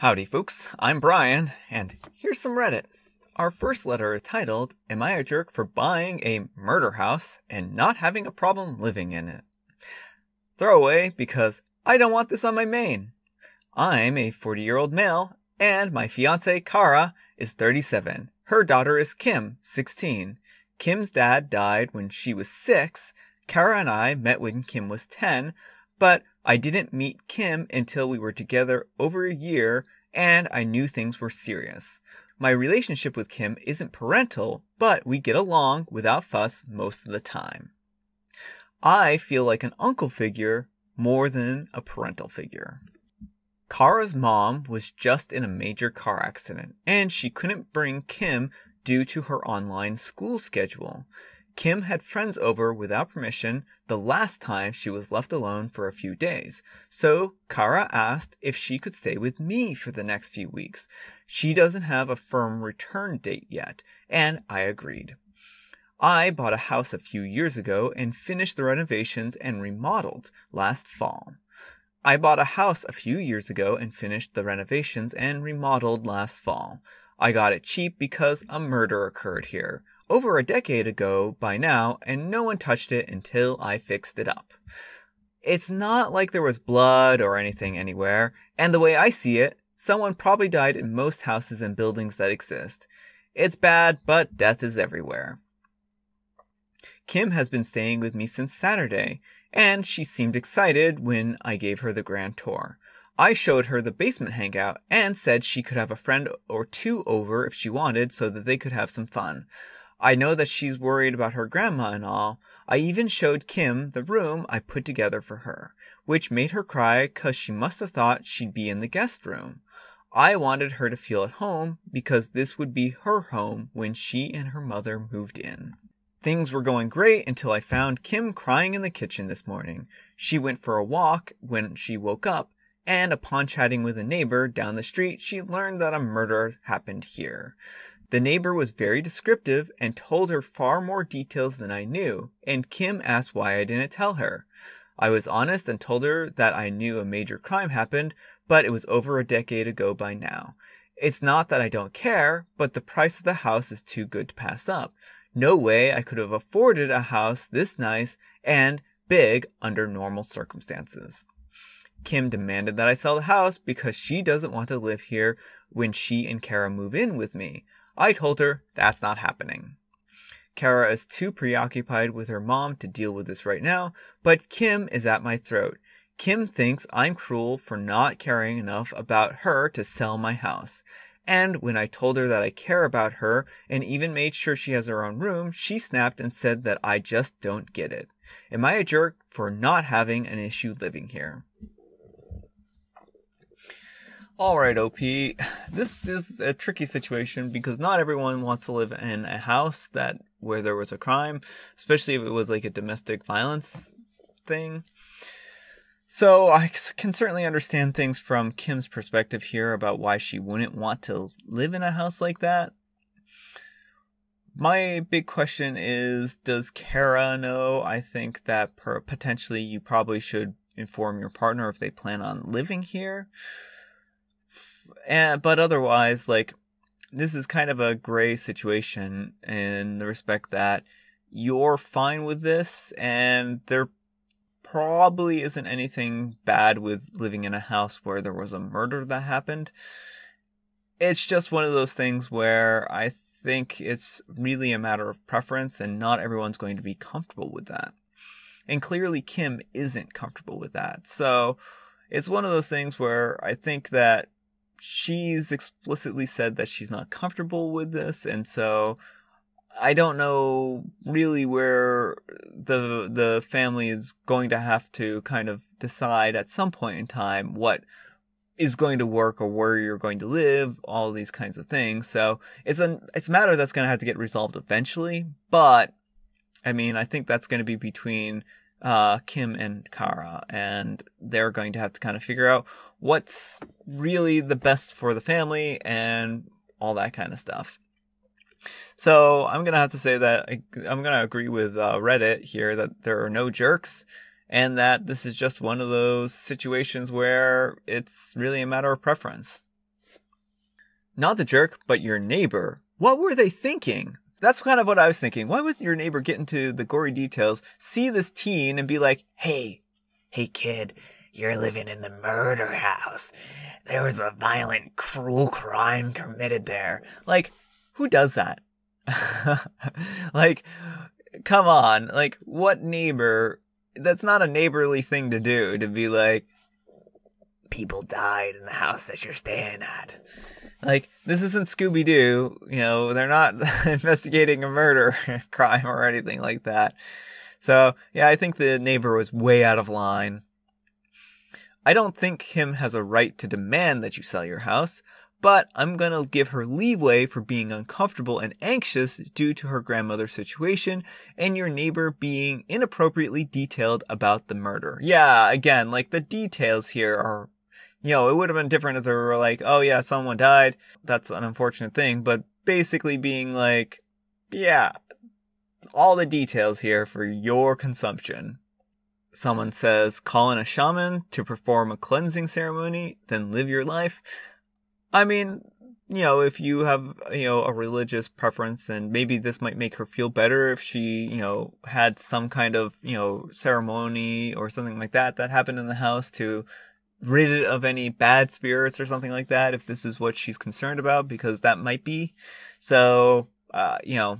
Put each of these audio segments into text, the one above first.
Howdy, folks. I'm Brian, and here's some Reddit. Our first letter is titled, Am I a Jerk for Buying a Murder House and Not Having a Problem Living in It? Throwaway because I don't want this on my main. I'm a 40 year old male, and my fiance, Kara, is 37. Her daughter is Kim, 16. Kim's dad died when she was 6. Kara and I met when Kim was 10, but I didn't meet Kim until we were together over a year and I knew things were serious. My relationship with Kim isn't parental, but we get along without fuss most of the time. I feel like an uncle figure more than a parental figure. Kara's mom was just in a major car accident, and she couldn't bring Kim due to her online school schedule. Kim had friends over without permission the last time she was left alone for a few days, so Kara asked if she could stay with me for the next few weeks. She doesn't have a firm return date yet, and I agreed. I bought a house a few years ago and finished the renovations and remodeled last fall. I bought a house a few years ago and finished the renovations and remodeled last fall. I got it cheap because a murder occurred here over a decade ago by now, and no one touched it until I fixed it up. It's not like there was blood or anything anywhere, and the way I see it, someone probably died in most houses and buildings that exist. It's bad, but death is everywhere. Kim has been staying with me since Saturday, and she seemed excited when I gave her the grand tour. I showed her the basement hangout and said she could have a friend or two over if she wanted so that they could have some fun. I know that she's worried about her grandma and all. I even showed Kim the room I put together for her, which made her cry because she must have thought she'd be in the guest room. I wanted her to feel at home because this would be her home when she and her mother moved in. Things were going great until I found Kim crying in the kitchen this morning. She went for a walk when she woke up, and upon chatting with a neighbor down the street, she learned that a murder happened here. The neighbor was very descriptive and told her far more details than I knew, and Kim asked why I didn't tell her. I was honest and told her that I knew a major crime happened, but it was over a decade ago by now. It's not that I don't care, but the price of the house is too good to pass up. No way I could have afforded a house this nice and big under normal circumstances. Kim demanded that I sell the house because she doesn't want to live here when she and Kara move in with me. I told her that's not happening. Kara is too preoccupied with her mom to deal with this right now, but Kim is at my throat. Kim thinks I'm cruel for not caring enough about her to sell my house. And when I told her that I care about her and even made sure she has her own room, she snapped and said that I just don't get it. Am I a jerk for not having an issue living here? Alright, OP. This is a tricky situation because not everyone wants to live in a house that where there was a crime, especially if it was like a domestic violence thing. So I can certainly understand things from Kim's perspective here about why she wouldn't want to live in a house like that. My big question is Does Kara know? I think that per- potentially you probably should inform your partner if they plan on living here and but otherwise, like this is kind of a gray situation in the respect that you're fine with this, and there probably isn't anything bad with living in a house where there was a murder that happened. It's just one of those things where I think it's really a matter of preference, and not everyone's going to be comfortable with that. And clearly, Kim isn't comfortable with that. So it's one of those things where I think that she's explicitly said that she's not comfortable with this, and so I don't know really where the the family is going to have to kind of decide at some point in time what is going to work or where you're going to live, all these kinds of things. So it's a it's a matter that's going to have to get resolved eventually. But I mean, I think that's going to be between uh, Kim and Kara, and they're going to have to kind of figure out what's really the best for the family and all that kind of stuff. So I'm gonna have to say that I'm gonna agree with uh, Reddit here that there are no jerks, and that this is just one of those situations where it's really a matter of preference. Not the jerk, but your neighbor. What were they thinking? That's kind of what I was thinking. Why would your neighbor get into the gory details, see this teen, and be like, hey, hey kid, you're living in the murder house. There was a violent, cruel crime committed there. Like, who does that? like, come on. Like, what neighbor? That's not a neighborly thing to do, to be like, people died in the house that you're staying at. Like, this isn't Scooby Doo. You know, they're not investigating a murder crime or anything like that. So, yeah, I think the neighbor was way out of line. I don't think Kim has a right to demand that you sell your house, but I'm gonna give her leeway for being uncomfortable and anxious due to her grandmother's situation and your neighbor being inappropriately detailed about the murder. Yeah, again, like the details here are you know, it would have been different if they were like, oh yeah, someone died. That's an unfortunate thing. But basically being like, yeah, all the details here for your consumption. Someone says, call in a shaman to perform a cleansing ceremony, then live your life. I mean, you know, if you have, you know, a religious preference and maybe this might make her feel better if she, you know, had some kind of, you know, ceremony or something like that that happened in the house to rid it of any bad spirits or something like that if this is what she's concerned about because that might be so uh, you know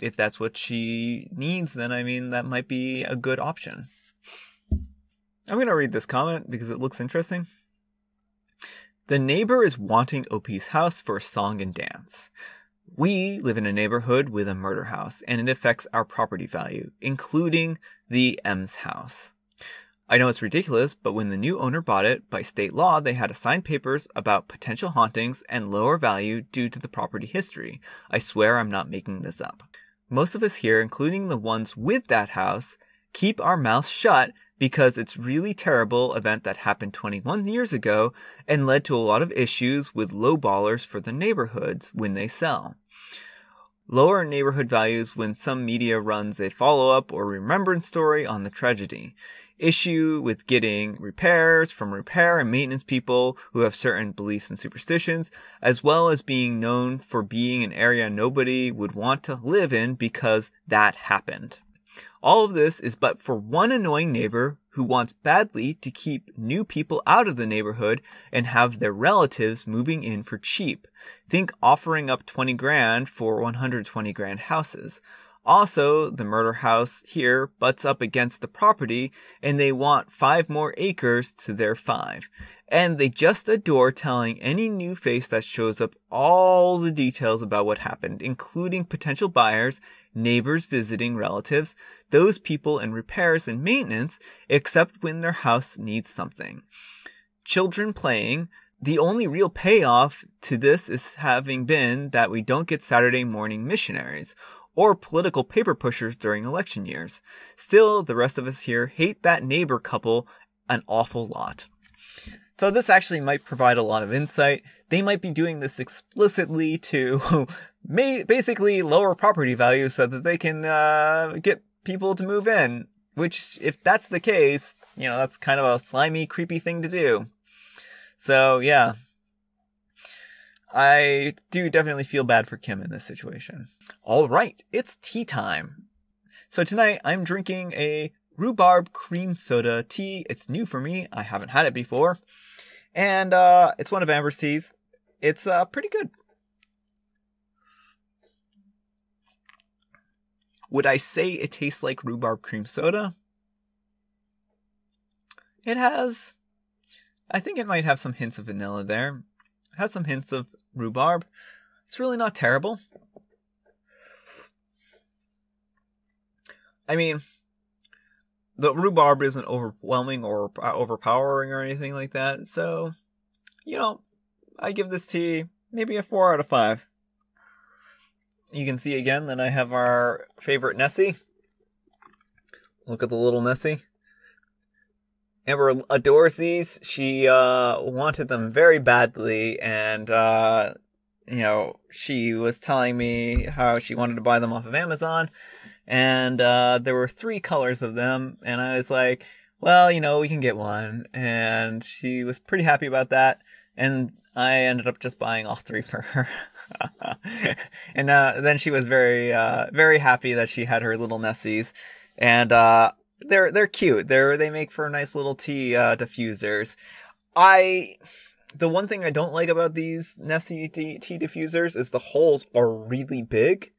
if that's what she needs then i mean that might be a good option i'm going to read this comment because it looks interesting the neighbor is wanting op's house for a song and dance we live in a neighborhood with a murder house and it affects our property value including the m's house I know it's ridiculous, but when the new owner bought it, by state law, they had to sign papers about potential hauntings and lower value due to the property history. I swear I'm not making this up. Most of us here, including the ones with that house, keep our mouths shut because it's really terrible event that happened 21 years ago and led to a lot of issues with lowballers for the neighborhoods when they sell. Lower neighborhood values when some media runs a follow-up or remembrance story on the tragedy issue with getting repairs from repair and maintenance people who have certain beliefs and superstitions, as well as being known for being an area nobody would want to live in because that happened. All of this is but for one annoying neighbor who wants badly to keep new people out of the neighborhood and have their relatives moving in for cheap. Think offering up 20 grand for 120 grand houses. Also, the murder house here butts up against the property and they want five more acres to their five. And they just adore telling any new face that shows up all the details about what happened, including potential buyers, neighbors visiting relatives, those people in repairs and maintenance, except when their house needs something. Children playing, the only real payoff to this is having been that we don't get Saturday morning missionaries or political paper pushers during election years. Still, the rest of us here hate that neighbor couple an awful lot. So this actually might provide a lot of insight. They might be doing this explicitly to basically lower property values so that they can uh, get people to move in. Which, if that's the case, you know, that's kind of a slimy, creepy thing to do. So, yeah. I do definitely feel bad for Kim in this situation. All right, it's tea time. So tonight I'm drinking a rhubarb cream soda tea. It's new for me. I haven't had it before. And uh, it's one of Amber's teas. It's uh, pretty good. Would I say it tastes like rhubarb cream soda? It has. I think it might have some hints of vanilla there. Has some hints of rhubarb. It's really not terrible. I mean, the rhubarb isn't overwhelming or uh, overpowering or anything like that. So, you know, I give this tea maybe a 4 out of 5. You can see again that I have our favorite Nessie. Look at the little Nessie. Amber adores these. She uh, wanted them very badly, and uh, you know, she was telling me how she wanted to buy them off of Amazon, and uh, there were three colors of them, and I was like, well, you know, we can get one, and she was pretty happy about that. and I ended up just buying all three for her. and uh, then she was very, uh, very happy that she had her little Nessies, and uh, they're they're cute. They're they make for nice little tea uh, diffusers. I the one thing I don't like about these Nessie tea, tea diffusers is the holes are really big,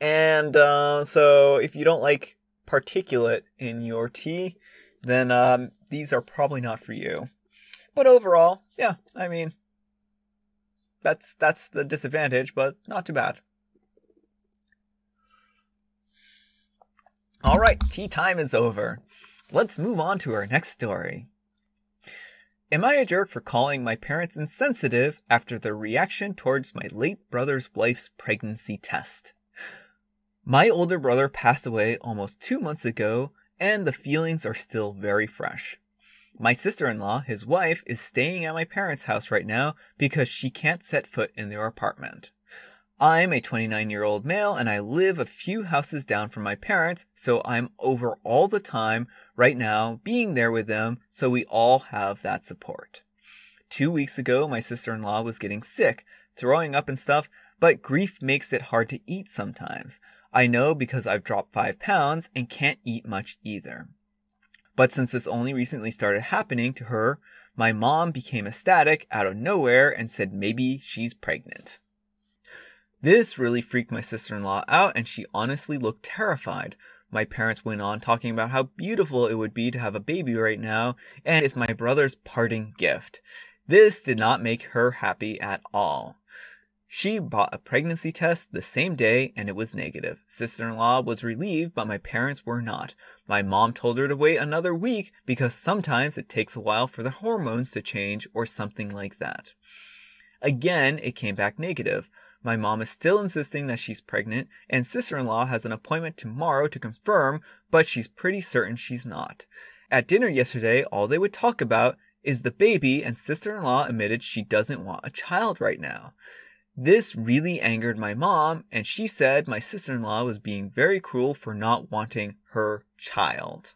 and uh, so if you don't like particulate in your tea, then um, these are probably not for you. But overall, yeah, I mean, that's that's the disadvantage, but not too bad. All right, tea time is over. Let's move on to our next story. Am I a jerk for calling my parents insensitive after their reaction towards my late brother's wife's pregnancy test? My older brother passed away almost two months ago, and the feelings are still very fresh. My sister in law, his wife, is staying at my parents' house right now because she can't set foot in their apartment. I'm a 29 year old male and I live a few houses down from my parents, so I'm over all the time right now, being there with them, so we all have that support. Two weeks ago, my sister in law was getting sick, throwing up and stuff, but grief makes it hard to eat sometimes. I know because I've dropped five pounds and can't eat much either. But since this only recently started happening to her, my mom became ecstatic out of nowhere and said maybe she's pregnant. This really freaked my sister in law out, and she honestly looked terrified. My parents went on talking about how beautiful it would be to have a baby right now, and it's my brother's parting gift. This did not make her happy at all. She bought a pregnancy test the same day and it was negative. Sister in law was relieved, but my parents were not. My mom told her to wait another week because sometimes it takes a while for the hormones to change or something like that. Again, it came back negative. My mom is still insisting that she's pregnant, and sister in law has an appointment tomorrow to confirm, but she's pretty certain she's not. At dinner yesterday, all they would talk about is the baby, and sister in law admitted she doesn't want a child right now. This really angered my mom, and she said my sister in law was being very cruel for not wanting her child.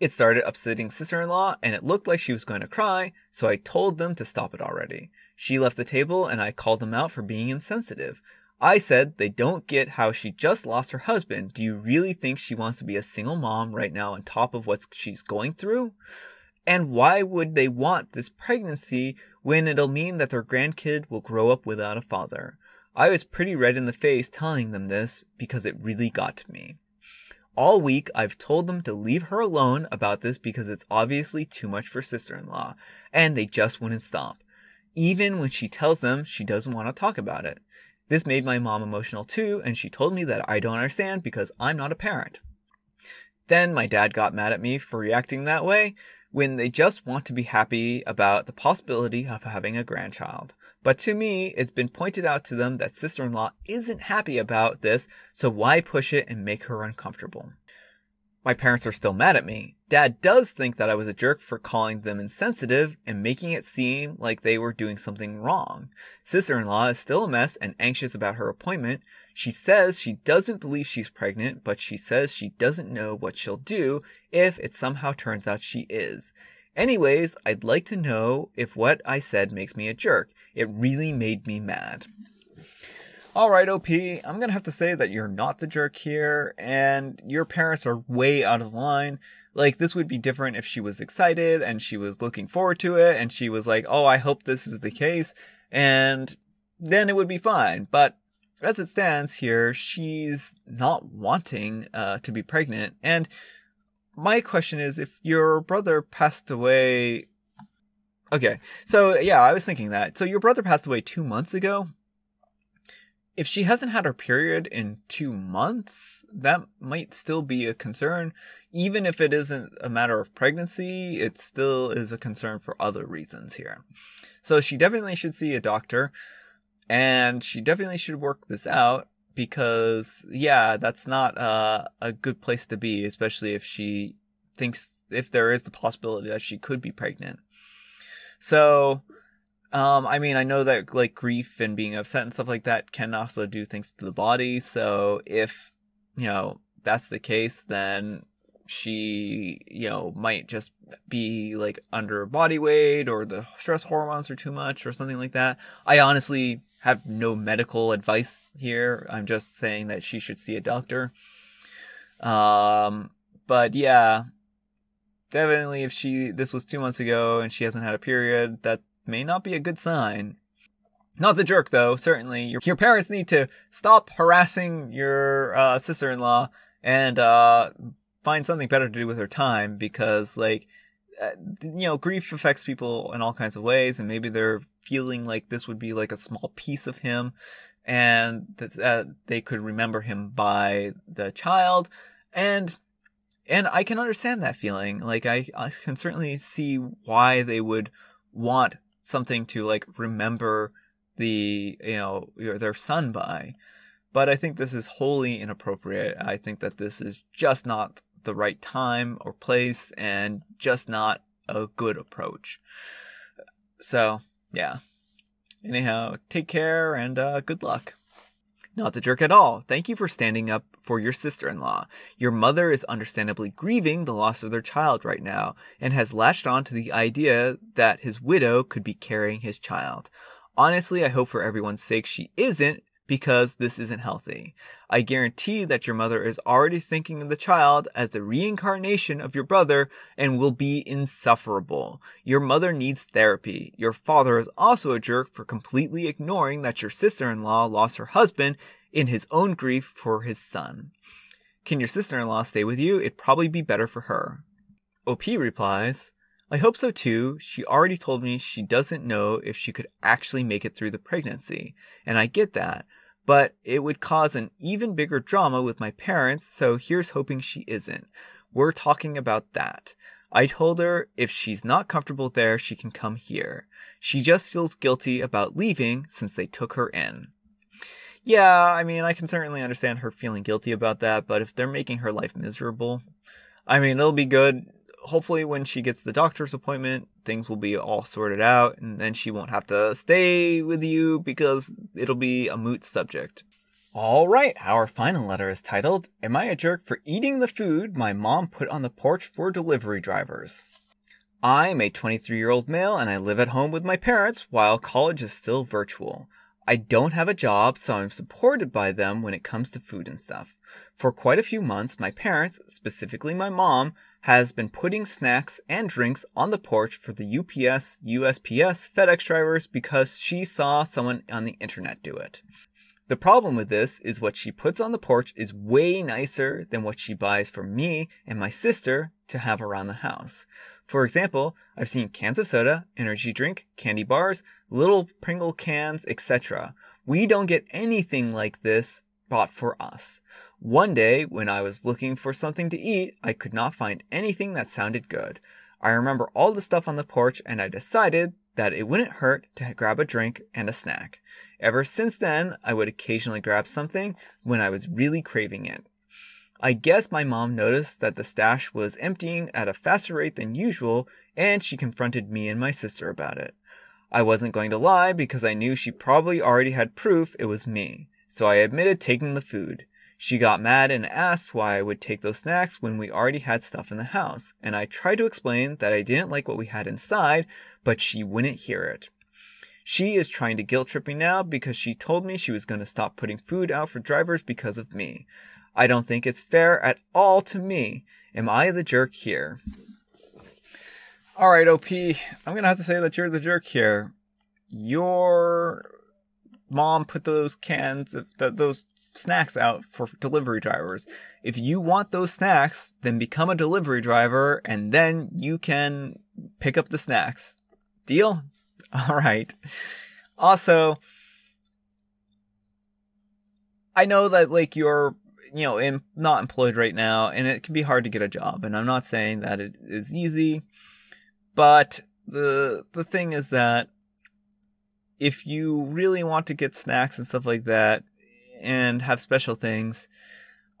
It started upsetting sister in law, and it looked like she was going to cry, so I told them to stop it already. She left the table, and I called them out for being insensitive. I said they don't get how she just lost her husband. Do you really think she wants to be a single mom right now on top of what she's going through? And why would they want this pregnancy when it'll mean that their grandkid will grow up without a father? I was pretty red in the face telling them this because it really got to me. All week, I've told them to leave her alone about this because it's obviously too much for sister in law, and they just wouldn't stop. Even when she tells them she doesn't want to talk about it. This made my mom emotional too, and she told me that I don't understand because I'm not a parent. Then my dad got mad at me for reacting that way, when they just want to be happy about the possibility of having a grandchild. But to me, it's been pointed out to them that sister in law isn't happy about this, so why push it and make her uncomfortable? My parents are still mad at me. Dad does think that I was a jerk for calling them insensitive and making it seem like they were doing something wrong. Sister in law is still a mess and anxious about her appointment, she says she doesn't believe she's pregnant, but she says she doesn't know what she'll do if it somehow turns out she is. Anyways, I'd like to know if what I said makes me a jerk. It really made me mad. Alright, OP, I'm gonna have to say that you're not the jerk here, and your parents are way out of line. Like, this would be different if she was excited and she was looking forward to it, and she was like, oh, I hope this is the case, and then it would be fine. But as it stands here, she's not wanting uh, to be pregnant. And my question is if your brother passed away. Okay, so yeah, I was thinking that. So your brother passed away two months ago. If she hasn't had her period in two months, that might still be a concern. Even if it isn't a matter of pregnancy, it still is a concern for other reasons here. So she definitely should see a doctor. And she definitely should work this out because, yeah, that's not uh, a good place to be, especially if she thinks, if there is the possibility that she could be pregnant. So, um, I mean, I know that like grief and being upset and stuff like that can also do things to the body. So if, you know, that's the case, then she, you know, might just be like under body weight or the stress hormones are too much or something like that. I honestly have no medical advice here. I'm just saying that she should see a doctor. Um, but yeah, definitely if she this was two months ago and she hasn't had a period, that may not be a good sign. Not the jerk though. Certainly, your your parents need to stop harassing your uh, sister-in-law and uh, find something better to do with her time because, like, uh, you know, grief affects people in all kinds of ways, and maybe they're feeling like this would be like a small piece of him, and that they could remember him by the child, and and I can understand that feeling. Like, I, I can certainly see why they would want something to like remember the you know their son by. But i think this is wholly inappropriate. I think that this is just not the right time or place and just not a good approach. So yeah. Anyhow take care and uh, good luck not the jerk at all. Thank you for standing up for your sister in law. Your mother is understandably grieving the loss of their child right now and has latched on to the idea that his widow could be carrying his child. Honestly, I hope for everyone's sake she isn't because this isn't healthy. I guarantee that your mother is already thinking of the child as the reincarnation of your brother and will be insufferable. Your mother needs therapy. Your father is also a jerk for completely ignoring that your sister-in-law lost her husband in his own grief for his son. Can your sister-in-law stay with you? It'd probably be better for her. OP replies, I hope so too. She already told me she doesn't know if she could actually make it through the pregnancy, and I get that, but it would cause an even bigger drama with my parents, so here's hoping she isn't. We're talking about that. I told her if she's not comfortable there, she can come here. She just feels guilty about leaving since they took her in. Yeah, I mean, I can certainly understand her feeling guilty about that, but if they're making her life miserable, I mean, it'll be good hopefully when she gets the doctor's appointment, things will be all sorted out and then she won't have to stay with you because it'll be a moot subject. All right, our final letter is titled, Am I a Jerk for Eating the Food My Mom Put on the Porch for Delivery Drivers? I'm a 23 year old male and I live at home with my parents while college is still virtual. I don't have a job, so I'm supported by them when it comes to food and stuff. For quite a few months, my parents, specifically my mom, has been putting snacks and drinks on the porch for the UPS, USPS, FedEx drivers because she saw someone on the internet do it. The problem with this is what she puts on the porch is way nicer than what she buys for me and my sister to have around the house. For example, I've seen cans of soda, energy drink, candy bars, little Pringle cans, etc. We don't get anything like this bought for us. One day, when I was looking for something to eat, I could not find anything that sounded good. I remember all the stuff on the porch and I decided that it wouldn't hurt to grab a drink and a snack. Ever since then, I would occasionally grab something when I was really craving it. I guess my mom noticed that the stash was emptying at a faster rate than usual and she confronted me and my sister about it. I wasn't going to lie because I knew she probably already had proof it was me, so I admitted taking the food. She got mad and asked why I would take those snacks when we already had stuff in the house, and I tried to explain that I didn't like what we had inside, but she wouldn't hear it. She is trying to guilt trip me now because she told me she was going to stop putting food out for drivers because of me. I don't think it's fair at all to me. Am I the jerk here? All right, OP, I'm going to have to say that you're the jerk here. Your mom put those cans, those snacks out for delivery drivers. If you want those snacks, then become a delivery driver and then you can pick up the snacks. Deal? All right. Also, I know that like you're you know in, not employed right now and it can be hard to get a job and I'm not saying that it is easy, but the the thing is that if you really want to get snacks and stuff like that, and have special things,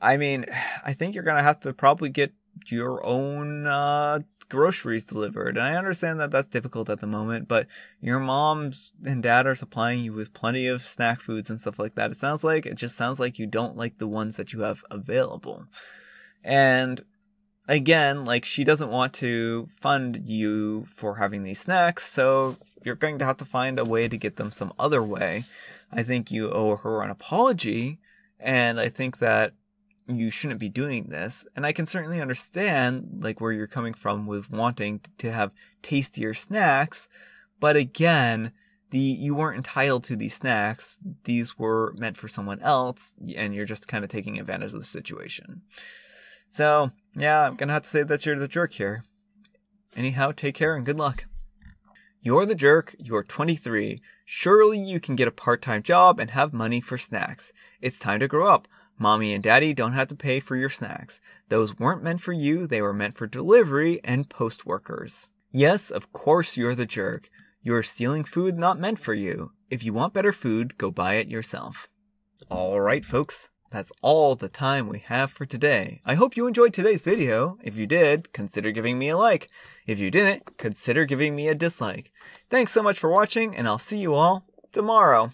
I mean, I think you're gonna have to probably get your own uh, groceries delivered. And I understand that that's difficult at the moment, but your moms and dad are supplying you with plenty of snack foods and stuff like that. It sounds like it just sounds like you don't like the ones that you have available. And again, like she doesn't want to fund you for having these snacks, so you're going to have to find a way to get them some other way. I think you owe her an apology, and I think that you shouldn't be doing this. And I can certainly understand like where you're coming from with wanting to have tastier snacks, but again, the you weren't entitled to these snacks. These were meant for someone else, and you're just kind of taking advantage of the situation. So, yeah, I'm gonna have to say that you're the jerk here. Anyhow, take care and good luck. You're the jerk, you're 23. Surely you can get a part time job and have money for snacks. It's time to grow up. Mommy and daddy don't have to pay for your snacks. Those weren't meant for you, they were meant for delivery and post workers. Yes, of course you're the jerk. You're stealing food not meant for you. If you want better food, go buy it yourself. Alright, folks. That's all the time we have for today. I hope you enjoyed today's video. If you did, consider giving me a like. If you didn't, consider giving me a dislike. Thanks so much for watching, and I'll see you all tomorrow.